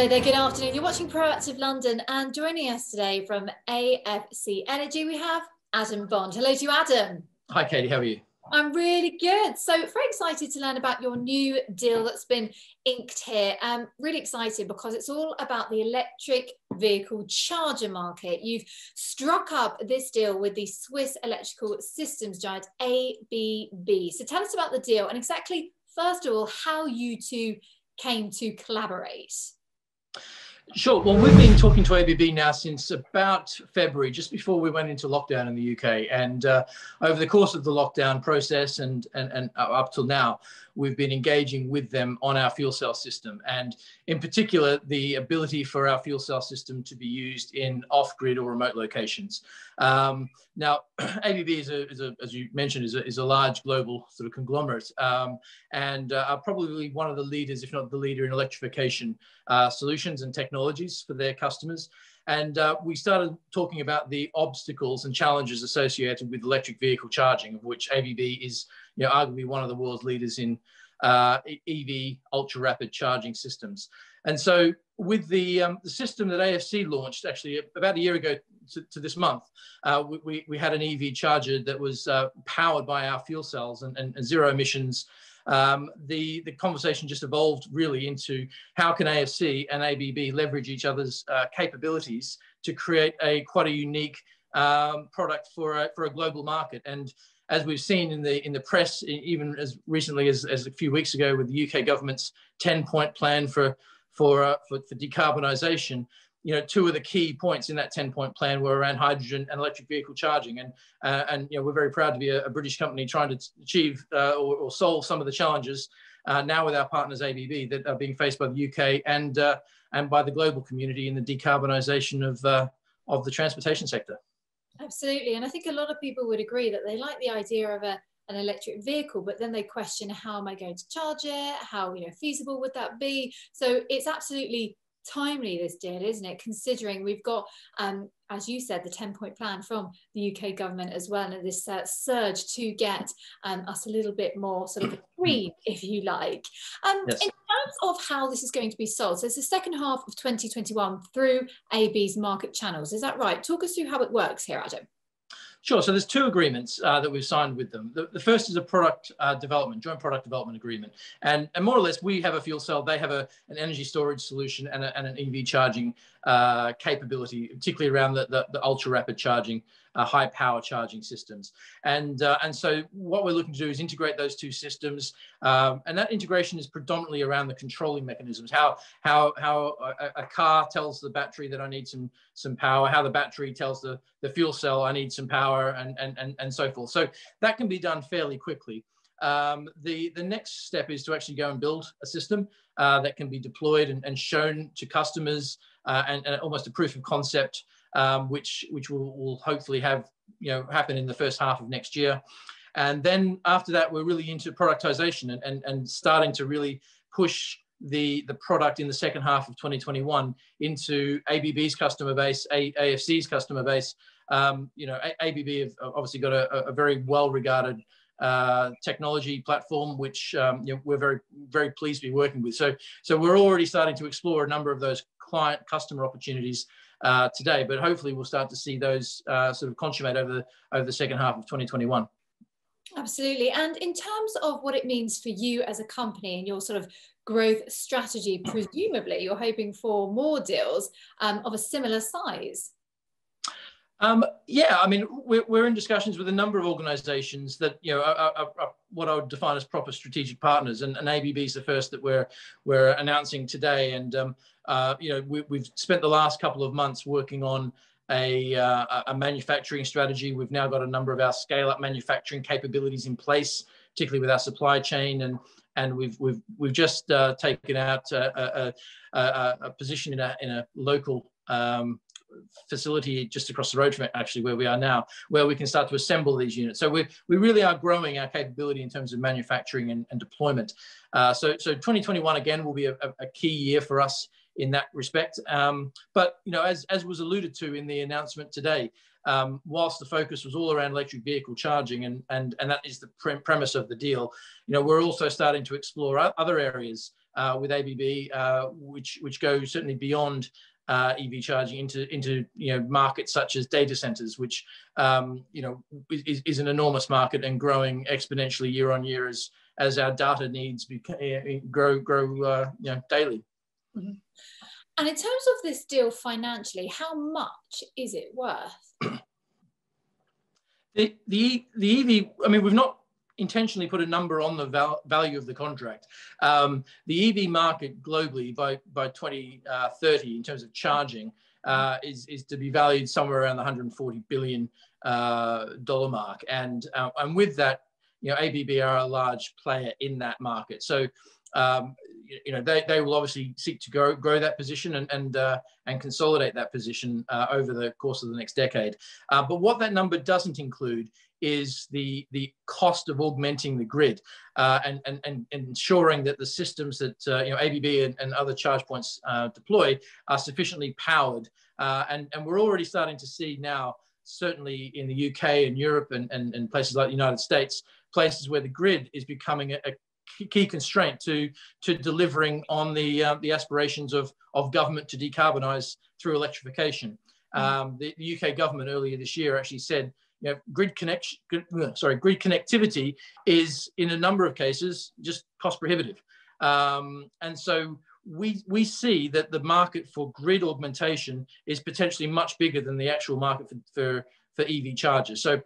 Hello there, good afternoon. You're watching Proactive London and joining us today from AFC Energy, we have Adam Bond. Hello to you, Adam. Hi, Katie. How are you? I'm really good. So very excited to learn about your new deal that's been inked here. I'm really excited because it's all about the electric vehicle charger market. You've struck up this deal with the Swiss electrical systems giant ABB. So tell us about the deal and exactly, first of all, how you two came to collaborate. Sure. Well, we've been talking to ABB now since about February, just before we went into lockdown in the UK. And uh, over the course of the lockdown process and, and, and up till now, we've been engaging with them on our fuel cell system. And in particular, the ability for our fuel cell system to be used in off-grid or remote locations. Um, now, ABB is, a, is a, as you mentioned, is a, is a large global sort of conglomerate um, and uh, are probably one of the leaders, if not the leader in electrification uh, solutions and technologies for their customers. And uh, we started talking about the obstacles and challenges associated with electric vehicle charging, of which ABB is, you know, arguably one of the world's leaders in uh, EV ultra rapid charging systems. And so, with the, um, the system that AFC launched actually about a year ago to, to this month, uh, we, we had an EV charger that was uh, powered by our fuel cells and, and, and zero emissions um, the, the conversation just evolved really into how can AFC and ABB leverage each other's uh, capabilities to create a quite a unique um, product for a, for a global market. And as we've seen in the in the press, even as recently as, as a few weeks ago, with the UK government's 10 point plan for for, uh, for, for decarbonisation, you know, two of the key points in that 10 point plan were around hydrogen and electric vehicle charging. And, uh, and you know, we're very proud to be a, a British company trying to achieve uh, or, or, solve some of the challenges uh, now with our partners ABB that are being faced by the UK and, uh, and by the global community in the decarbonisation of, uh, of the transportation sector. Absolutely. And I think a lot of people would agree that they like the idea of a, an electric vehicle, but then they question how am I going to charge it? How you know feasible would that be? So it's absolutely timely this deal isn't it considering we've got um, as you said the 10 point plan from the uk government as well and this uh, surge to get um, us a little bit more sort of green if you like um, yes. in terms of how this is going to be sold so it's the second half of 2021 through ABB's market channels is that right talk us through how it works here adam Sure. So there's two agreements uh, that we've signed with them. The, the first is a product uh, development, joint product development agreement. And, and more or less, we have a fuel cell, they have a, an energy storage solution and, a, and an EV charging uh, capability, particularly around the, the, the ultra rapid charging uh, high power charging systems. And, uh, and so what we're looking to do is integrate those two systems. Um, and that integration is predominantly around the controlling mechanisms, how, how, how a, a, car tells the battery that I need some, some power, how the battery tells the, the fuel cell I need some power and, and, and, and so forth. So that can be done fairly quickly. Um, the, the next step is to actually go and build a system uh, that can be deployed and, and shown to customers uh, and, and, almost a proof of concept um, which which will, will hopefully have you know happen in the first half of next year. And then after that, we're really into productization and, and, and starting to really push the, the product in the second half of 2021 into ABB's customer base, a, AFC's customer base. Um, you know, a, ABB have obviously got a, a very well-regarded uh, technology platform, which um, you know, we're very, very pleased to be working with. So, so we're already starting to explore a number of those client customer opportunities uh, today, but hopefully we'll start to see those uh, sort of consummate over the, over the second half of 2021. Absolutely. And in terms of what it means for you as a company and your sort of growth strategy, presumably you're hoping for more deals um, of a similar size. Um, yeah, I mean, we're, we're in discussions with a number of organisations that you know are, are, are, what I would define as proper strategic partners, and, and ABB is the first that we're we're announcing today. And um, uh, you know, we, have spent the last couple of months working on a, uh, a manufacturing strategy. We've now got a number of our scale-up manufacturing capabilities in place, particularly with our supply chain, and and we've we've we've just uh, taken out a, a, a, a, position in a in a local um, facility just across the road from it, actually, where we are now, where we can start to assemble these units. So we, we really are growing our capability in terms of manufacturing and, and deployment. Uh, so, so 2021, again, will be a, a, key year for us in that respect. Um, but, you know, as, as was alluded to in the announcement today, um, whilst the focus was all around electric vehicle charging, and, and, and that is the pre premise of the deal, you know, we're also starting to explore other areas uh, with ABB, uh, which which go certainly beyond uh, EV charging into into you know markets such as data centers, which um, you know is, is an enormous market and growing exponentially year on year as as our data needs grow grow uh, you know daily. Mm -hmm. And in terms of this deal financially, how much is it worth? the the the EV. I mean, we've not intentionally put a number on the val value of the contract. Um, the EV market globally by, by 2030 uh, in terms of charging uh, is, is to be valued somewhere around the 140 billion uh, dollar mark. And, uh, and with that, you know, ABB are a large player in that market. So, um, you know, they, they will obviously seek to grow, grow that position and, and, uh, and consolidate that position uh, over the course of the next decade. but what that number doesn't include is the, the cost of augmenting the grid uh, and, and, and ensuring that the systems that uh, you know, ABB and, and other charge points uh, deploy are sufficiently powered. Uh, and, and we're already starting to see now, certainly in the UK and Europe and, and, and places like the United States, places where the grid is becoming a, a key constraint to to delivering on the uh, the aspirations of of government to decarbonize through electrification. Mm. Um, the, the, UK government earlier this year actually said you know, grid connection, sorry, grid connectivity is in a number of cases just cost prohibitive. Um, and so we, we see that the market for grid augmentation is potentially much bigger than the actual market for, for, for EV chargers. So,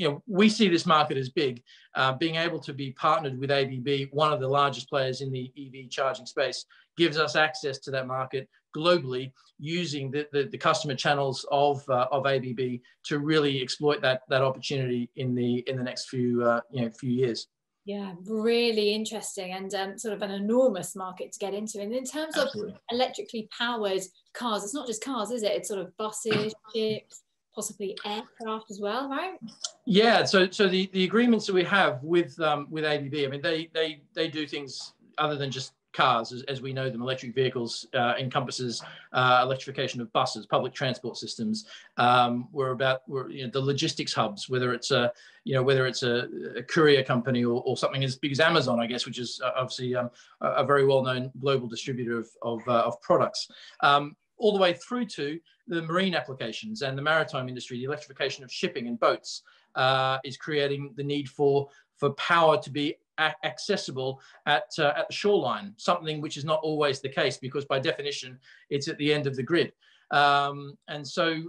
you know, we see this market as big. Uh, being able to be partnered with ABB, one of the largest players in the EV charging space, gives us access to that market globally using the, the, the customer channels of, uh, of ABB to really exploit that, that opportunity in the, in the next few, uh, you know, few years. Yeah, really interesting and um, sort of an enormous market to get into. And in terms Absolutely. of electrically powered cars, it's not just cars, is it? It's sort of buses, ships, possibly aircraft as well, right? Yeah. So, so the, the agreements that we have with um, with ABB, I mean, they they they do things other than just cars as, as we know them, electric vehicles uh, encompasses uh, electrification of buses, public transport systems. Um, we're about we're, you know, the logistics hubs, whether it's a you know whether it's a, a courier company or, or, something as big as Amazon, I guess, which is uh, obviously um, a, very well-known global distributor of of, uh, of products. Um, all the way through to the marine applications and the maritime industry, the electrification of shipping and boats uh, is creating the need for for power to be accessible at, uh, at the shoreline, something which is not always the case because by definition, it's at the end of the grid. Um, and so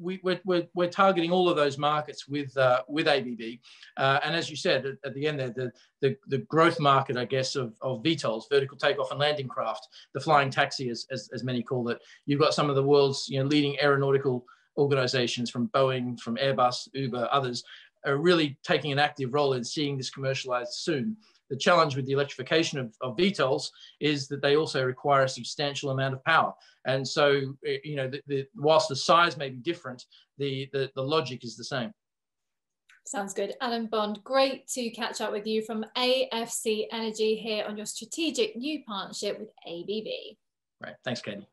we, are we're, we're targeting all of those markets with, uh, with ABB. Uh, and as you said, at, at, the end there, the, the, the growth market, I guess, of, of VTOLs, vertical takeoff and landing craft, the flying taxi, as, as, as many call it. You've got some of the world's you know, leading aeronautical organizations from Boeing, from Airbus, Uber, others, are really taking an active role in seeing this commercialized soon. The challenge with the electrification of, of VTOLs is that they also require a substantial amount of power. And so, eh, you know, the, the, whilst the size may be different, the, the, the logic is the same. Sounds good. Adam Bond, great to catch up with you from AFC Energy here on your strategic new partnership with ABB. Right. Thanks, Katie.